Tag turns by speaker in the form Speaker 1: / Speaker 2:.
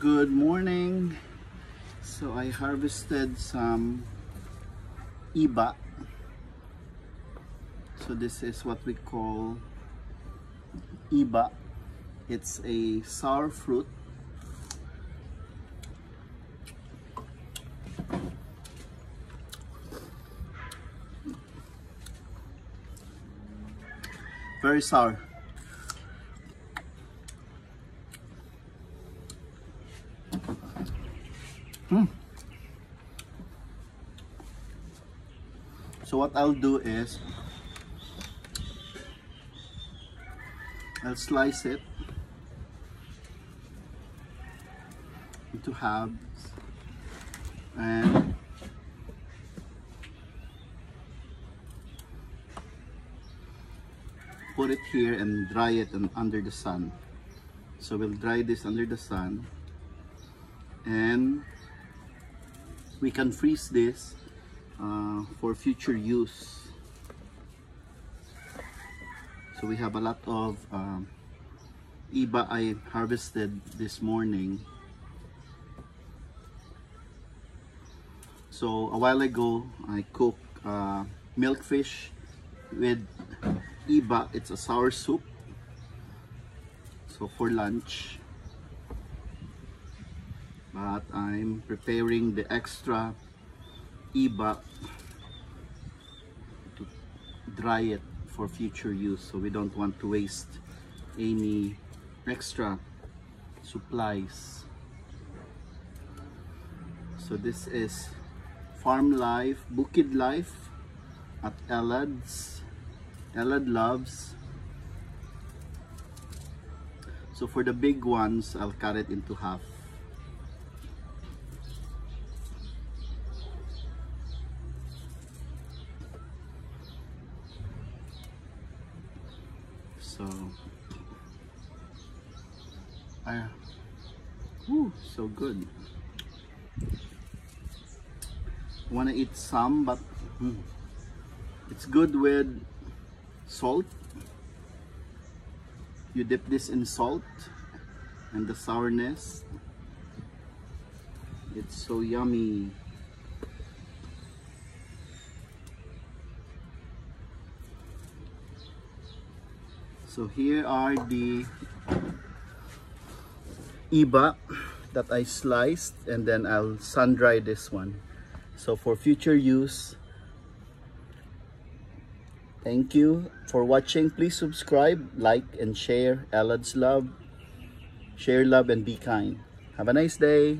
Speaker 1: Good morning. So I harvested some iba. So this is what we call iba. It's a sour fruit. Very sour. Hmm. So what I'll do is I'll slice it into halves and put it here and dry it under the sun. So we'll dry this under the sun and we can freeze this uh, for future use. So we have a lot of um, iba I harvested this morning. So a while ago I cooked uh, milkfish with iba. It's a sour soup. So for lunch I'm preparing the extra iba to dry it for future use so we don't want to waste any extra supplies. So this is farm life bukid life at Elad's Elad loves. So for the big ones I'll cut it into half so I whew, so good. Want to eat some but hmm, it's good with salt. You dip this in salt and the sourness. It's so yummy So here are the iba that I sliced and then I'll sun dry this one. So for future use, thank you for watching. Please subscribe, like, and share. Elad's Love. Share love and be kind. Have a nice day.